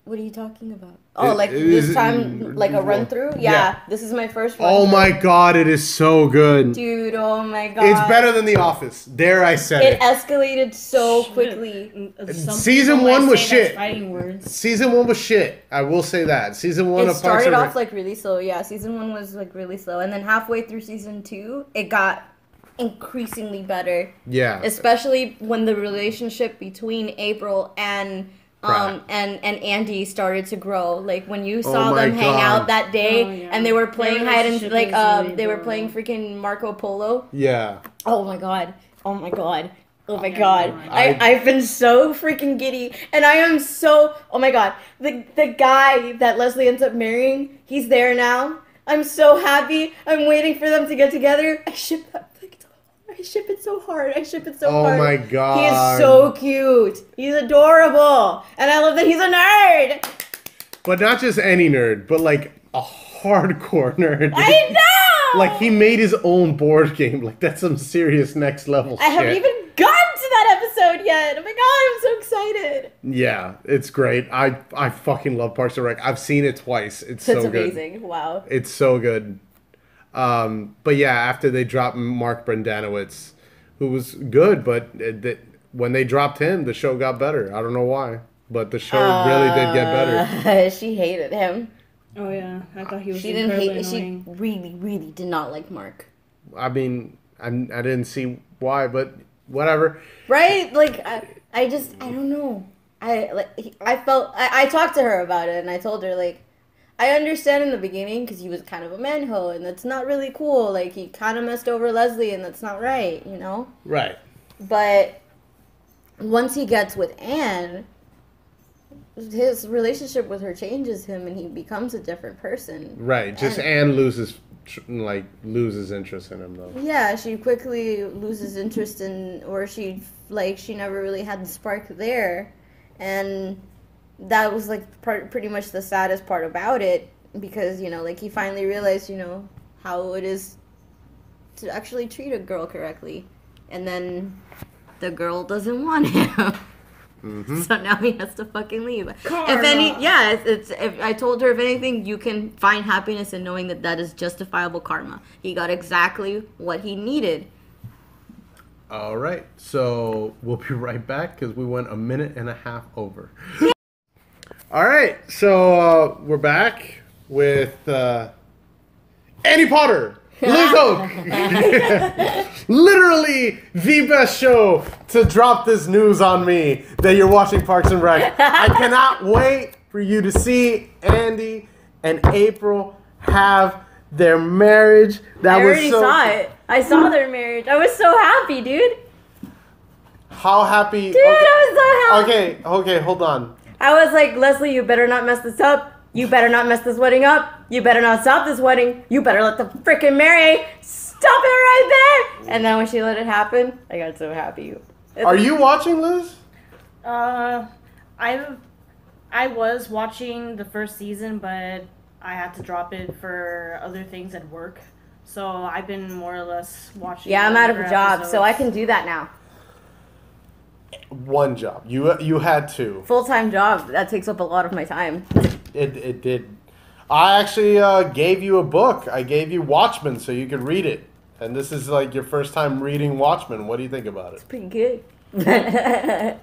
What are you talking about? Oh, It- like it is- this time, like a run through? Yeah, Yeah. this is my first run Oh my god, it is so good. Dude, oh my god. It's better than The Office. Dare I say It it? escalated so quickly. Some Season one was shit. Fighting words. Season one was shit. I will say that. Season one It of started and off like really slow. Yeah, season one was like really slow, and then halfway through season two, it got increasingly better. yeah. Especially when the relationship between April and um Pratt. and and Andy started to grow. Like when you saw Oh my them hang God. out that day, Oh, yeah. and they were playing hide and like is um really they were adorable. playing freaking Marco Polo. yeah. Oh my god. Oh my god. Oh my god. I, I- I've been so freaking giddy. And I am so oh my god. The the guy that Leslie ends up marrying, he's there now. I'm so happy. I'm waiting for them to get together. I ship that like so hard. I ship it so hard. I ship it so Oh hard. Oh my god. He is so cute. He's adorable. And I love that he's a nerd. But not just any nerd, but like a hardcore nerd. I know. Like he made his own board game. Like that's some serious next level I shit. haven't even gotten to that episode yet. Oh my god, I'm so excited. Yeah, it's great. I I fucking love Parks and Rec. I've seen it twice. It's That's so good. amazing. Wow. It's so good. Um, but yeah, after they dropped Mark Brendanawicz, who was good, but it, it- when they dropped him, the show got better. I don't know why, but the show really did get better. better. she hated him. Oh yeah, I thought he was She didn't incredibly hate. She really, really did not like Mark. I mean, I, I didn't see why, but whatever. Right? Like I, I just, I don't know. I like, I felt. I, I talked to her about it, and I told her like, I understand in the beginning because he was kind of a manhole, and that's not really cool. Like he kind of messed over Leslie, and that's not right, you know. Right. But once he gets with Ann, his relationship with her changes him, and he becomes a different person. Right. Just And- Ann loses, like, loses interest in him, though. Yeah, she quickly loses interest in, or she like she never really had the spark there, and that was like part, pretty much the saddest part about it because you know like he finally realized you know how it is to actually treat a girl correctly, and then the girl doesn't want him. Mm-hmm. So now he has to fucking leave. If Karma. any, yeah, it's, it's. If I told her, if anything, you can find happiness in knowing that that is justifiable karma. He got exactly what he needed. All right, so we'll be right back because we went a minute and a half over. All right, so uh, we're back with uh, Annie Potter, Liz Oak. Literally the best show to drop this news on me that you're watching Parks and Rec. I cannot wait for you to see Andy and April have their marriage. That I was already so saw it. I saw their marriage. I was so happy, dude. How happy? Dude, I was so happy. Okay, okay, hold on. I was like, Leslie, you better not mess this up. You better not mess this wedding up. You better not stop this wedding. You better let the freaking Mary stop it right there. And then when she let it happen, I got so happy. Are you watching, Liz? Uh, I I was watching the first season, but I had to drop it for other things at work. So I've been more or less watching. Yeah, I'm out of a other job, so I can do that now. One job. You you had two. Full time job. That takes up a lot of my time. It it did. I actually uh, gave you a book. I gave you Watchmen so you could read it. And this is like your first time reading Watchmen. What do you think about it? It's pretty good.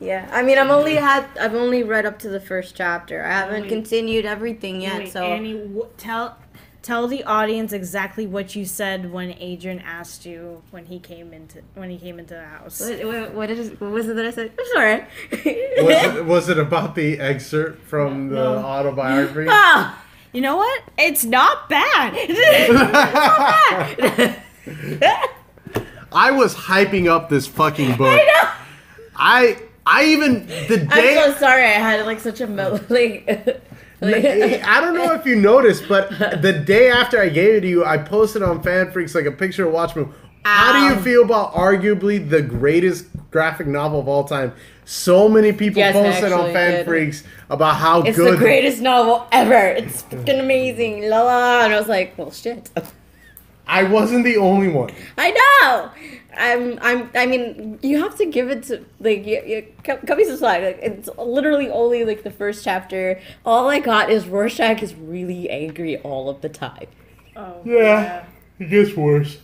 yeah, I mean, I'm only had I've only read up to the first chapter. I haven't Wait. continued everything yet. Wait, so Annie, w- tell tell the audience exactly what you said when Adrian asked you when he came into when he came into the house. what, what, what, is, what was it that I said? I'm sorry. Was it, was it about the excerpt from the No. autobiography? Ah! You know what? It's not bad. I was hyping up this fucking book. I I I even the day I'm so sorry. I had like such a mel- like. Like I don't know if you noticed, but the day after I gave it to you, I posted on FanFreeks like a picture of Watchmen. How do you feel about arguably the greatest graphic novel of all time? So many people Yes, posted on actually did. FanFreeks about how it's good. the greatest novel ever. It's fucking amazing. La la. And I was like, well, shit. I wasn't the only one. I know. I'm. I'm. I mean, you have to give it to like. You, you, cut cut me some slack. Like, it's literally only like the first chapter. All I got is Rorschach is really angry all of the time. oh, Yeah, it gets worse.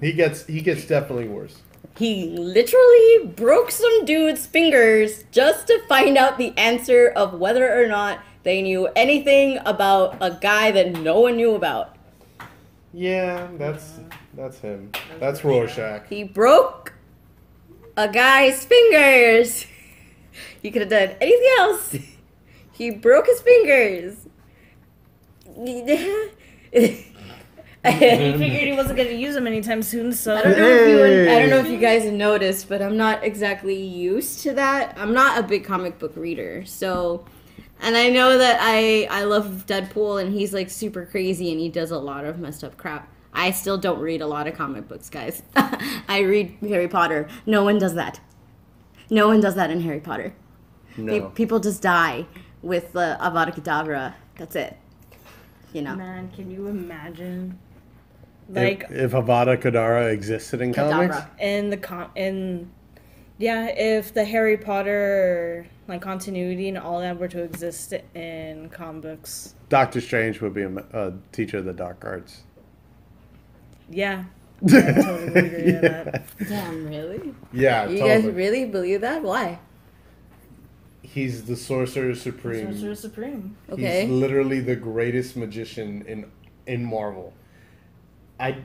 He gets he gets definitely worse. He literally broke some dude's fingers just to find out the answer of whether or not they knew anything about a guy that no one knew about. Yeah, that's that's him. That's Rorschach. He broke a guy's fingers. He could have done anything else. He broke his fingers. He figured he wasn't gonna use them anytime soon, so I don't know if you I don't know if you guys noticed, but I'm not exactly used to that. I'm not a big comic book reader, so and I know that I I love Deadpool and he's like super crazy and he does a lot of messed up crap. I still don't read a lot of comic books, guys. I read Harry Potter. No one does that. No one does that in Harry Potter. Pe- No. People just die with uh, Avada Kedavra. That's it. You know. man, can you imagine? Like if Avada Kedavra existed in comics, Kedavra. in the com- in yeah, if the Harry Potter like continuity and all that were to exist in comic books, Doctor Strange would be a, a teacher of the dark arts. yeah, I totally agree with that. Damn, really? Yeah, You totally. guys really believe that? Why? He's the sorcerer supreme. Sorcerer Supreme. Okay. He's literally the greatest magician in in Marvel. I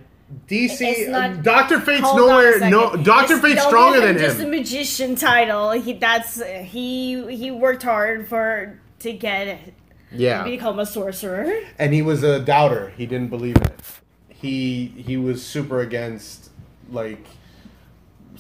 DC uh, Doctor Fate's Hold on a nowhere. No, Doctor Fate's stronger than Just a magician title. He that's he he worked hard for to get it. Yeah, become a sorcerer. and he was a doubter. He didn't believe in it. He he was super against like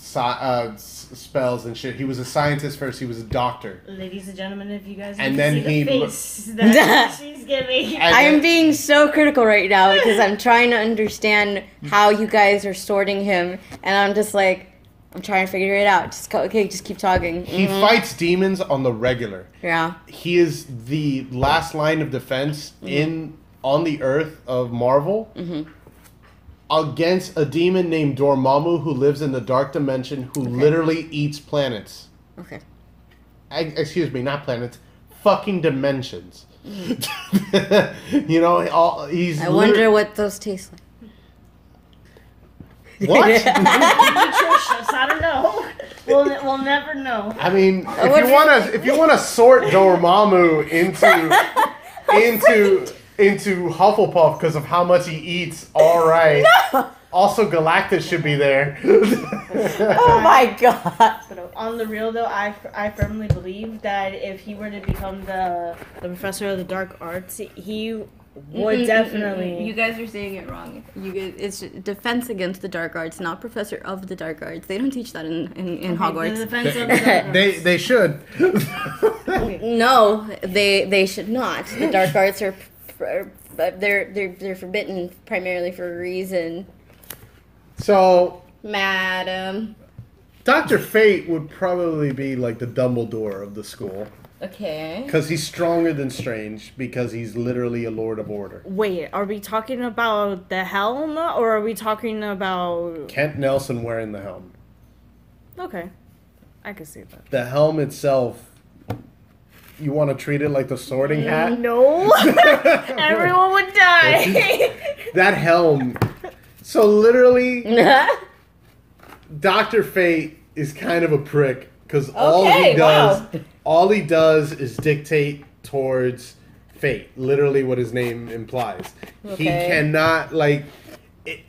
sci- uh, s- spells and shit. He was a scientist first. He was a doctor. Ladies and gentlemen, if you guys And then see he the lo- face that she's giving. And I am being so critical right now because I'm trying to understand how you guys are sorting him, and I'm just like, I'm trying to figure it out. Just go, okay, just keep talking. He Mhm. fights demons on the regular. Yeah. he is the last line of defense in on the earth of Marvel against a demon named Dormammu who lives in the dark dimension who literally eats planets. Okay. ex- excuse me, not planets, fucking dimensions. Mm-hmm. you know, all he's. I wonder lit- what those taste like. what. Nutritious. I don't know. We'll, we'll never know. I mean, if what you want to, if you want to sort Dormammu into into into Hufflepuff because of how much he eats, all right. Also, Galactus should be there. Oh my god. But on the real though, I, I firmly believe that if he were to become the the professor of the dark arts, he would definitely. You guys are saying it wrong. You guys, it's defense against the dark arts, not professor of the dark arts. They don't teach that in in, in The Hogwarts. defense of the dark they arts. they should. No, they they should not. The dark arts are pr- they're they're they're forbidden primarily for a reason, so madam. Doctor Fate would probably be like the Dumbledore of the school Okay. because he's stronger than Strange because he's literally a Lord of Order. Wait, are we talking about the helm or are we talking about? Kent Nelson wearing the helm. Okay, I can see that. The helm itself. You want to treat it like the sorting hat? No, everyone would die. That helm. So literally, Doctor Fate is kind of a prick because all he does, wow. all he does is dictate towards fate. Literally, what his name implies. He cannot like. It,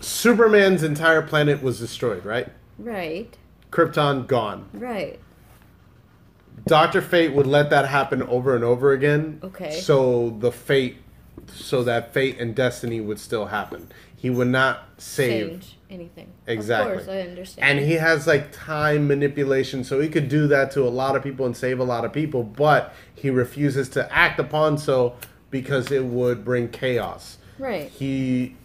Superman's entire planet was destroyed, right? right. Krypton gone. Right. Doctor Fate would let that happen over and over again. Okay. So the fate, so that fate and destiny would still happen. He would not save. Change anything. Exactly. Of course, I understand. And he has like time manipulation, so he could do that to a lot of people and save a lot of people, but he refuses to act upon so because it would bring chaos. right. He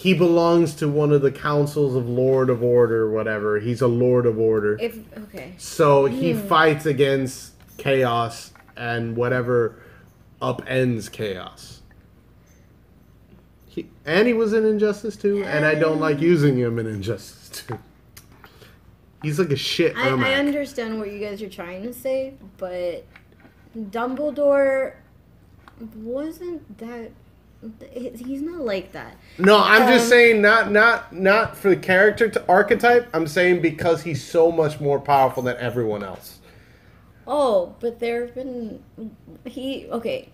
he belongs to one of the councils of Lord of Order whatever. He's a Lord of Order. If okay. So he Hmm. fights against chaos and whatever upends chaos. He, and he was in Injustice too, and I don't like using him in Injustice too. He's like a shit I, I understand what you guys are trying to say, but Dumbledore wasn't that. He's not like that. No, I'm just Um, saying not not not for the character to archetype. I'm saying because he's so much more powerful than everyone else. Oh, but there have been he okay.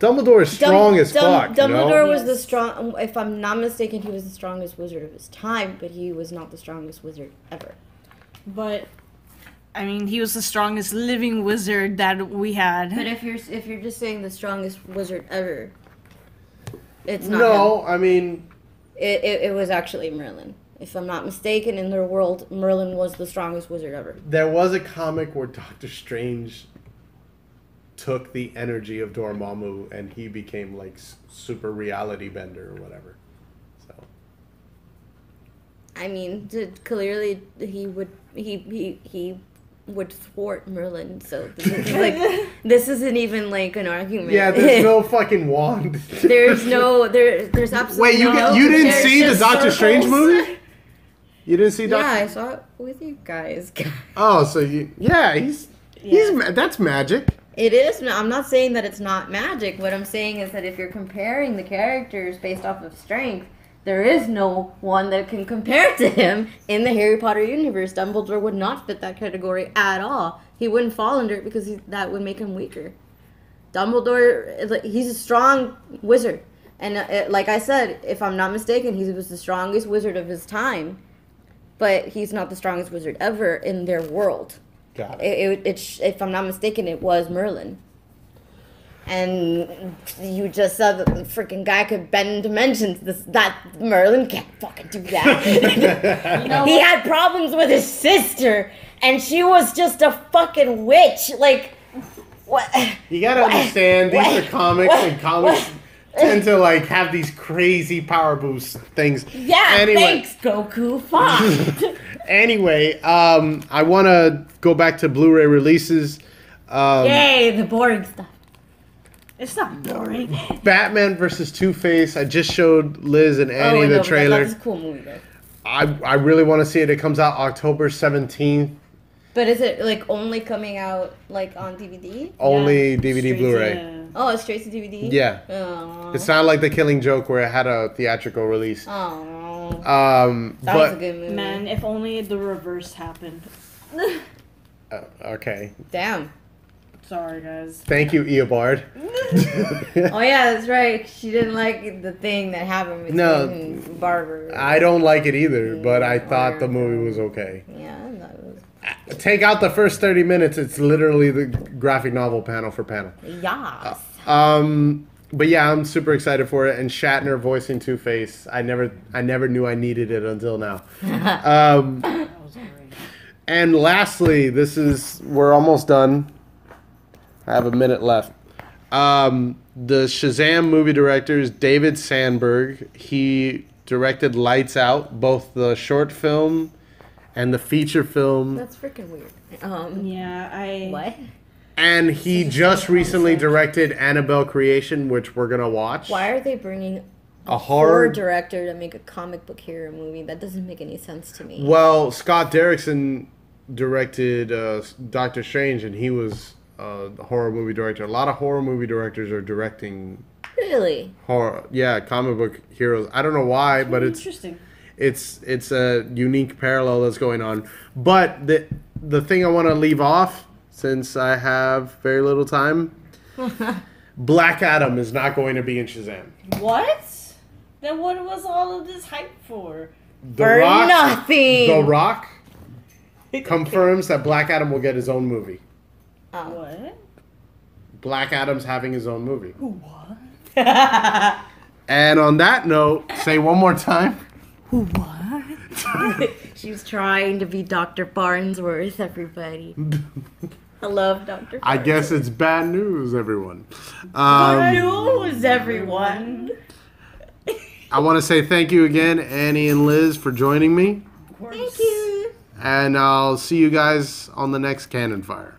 Dumbledore is strong Dum- as Dum- fuck. you know? Dumbledore was the Yes. strong. If I'm not mistaken, he was the strongest wizard of his time, but he was not the strongest wizard ever. but I mean, he was the strongest living wizard that we had. But if you're if you're just saying the strongest wizard ever, it's not. him. No, I mean It, it, it was actually Merlin. If I'm not mistaken, in their world, Merlin was the strongest wizard ever. There was a comic where Doctor Strange took the energy of Dormammu and he became like super reality bender or whatever. So I mean, d- clearly he would he he he would thwart Merlin. So this is like this isn't even like an argument. yeah, there's no fucking wand. there's no there there's absolutely Wait, you no, you didn't see the just Doctor Strange movie? You didn't see Doctor? Yeah, Doctor? I saw it with you guys. Oh, so you yeah, he's he's ma- that's magic. It is. I'm not saying that it's not magic. What I'm saying is that if you're comparing the characters based off of strength, there is no one that can compare to him in the Harry Potter universe. Dumbledore would not fit that category at all. He wouldn't fall under it because he, that would make him weaker. Dumbledore, like, he's a strong wizard. And uh, it, like I said, if I'm not mistaken, he was the strongest wizard of his time. But he's not the strongest wizard ever in their world Got it. it, it, it if I'm not mistaken, it was Merlin. And you just saw that the freaking guy could bend dimensions. This that Merlin can't fucking do that. You know he had problems with his sister, and she was just a fucking witch. Like, what? You gotta understand these are comics and comics tend to like have these crazy power boost things. Yeah, Anyway. thanks, Goku. Fuck. Anyway, um, I want to go back to Blu-ray releases. Um, Yay, the boring stuff. It's not boring. Batman versus Two Face. I just showed Liz and Annie oh, I know, the but trailer. That's a cool movie, though. I I really want to see it. It comes out October seventeenth. But is it like only coming out like on DVD? Only Yeah, DVD straight Blu-ray. to- Oh, it's straight to DVD. Yeah. Oh. It's not like The Killing Joke where it had a theatrical release. Oh. Um, That was a good movie. Man, if only the reverse happened. uh, okay. Damn. Sorry, guys. Thank you, Eobard. Oh yeah, that's right. She didn't like the thing that happened between No. Barbara. I don't like it either, but I thought the movie was okay. Yeah, that was. Take out the first 30 minutes, it's literally the graphic novel panel for panel. Yes. Um, but yeah, I'm super excited for it. And Shatner voicing Two Face, I never, I never knew I needed it until now. um, That was great. and lastly, this is we're almost done. I have a minute left. Um, the Shazam movie director is David Sandberg. He directed Lights Out, both the short film and the feature film. That's freaking weird. Um. Yeah, I. What? And he just recently directed Annabelle Creation, which we're gonna watch. Why are they bringing A horror horror. director to make a comic book hero movie? That doesn't make any sense to me. Well, Scott Derrickson directed uh, Doctor Strange, and he was uh, the horror movie director. A lot of horror movie directors are directing Really? horror. Yeah, comic book heroes. I don't know why, but it's interesting. it's it's a unique parallel that's going on. But the the thing I want to leave off, since I have very little time, Black Adam is not going to be in Shazam. What? Then what was all of this hype for? The For Rock, nothing. The Rock confirms that Black Adam will get his own movie. Oh. What? Black Adam's having his own movie. What? And on that note, say one more time. Who what? She's trying to be Dr. Farnsworth, everybody. I love Dr. I guess it's bad news, everyone. Um, news, everyone. I want to say thank you again, Annie and Liz, for joining me. Thank you. And I'll see you guys on the next Canonfire.